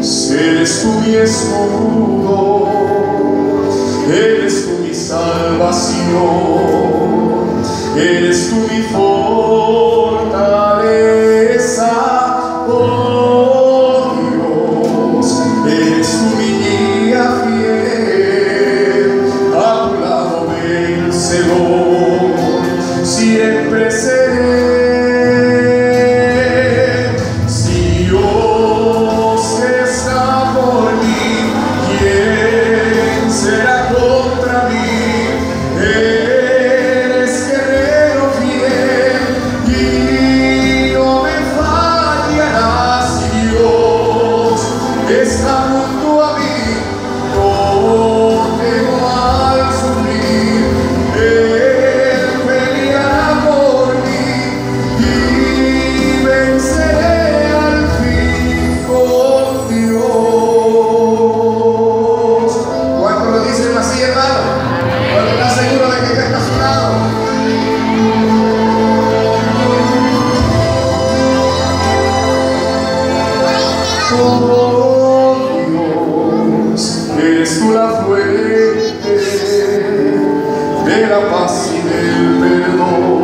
Si eres tú mi escudo, eres tú mi salvación, eres tú mi fortaleza. Dios, eres tú la fuente de la paz y del perdón.